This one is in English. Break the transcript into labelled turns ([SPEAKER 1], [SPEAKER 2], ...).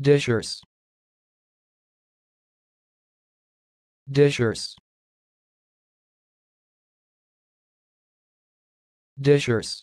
[SPEAKER 1] dishers dishers dishers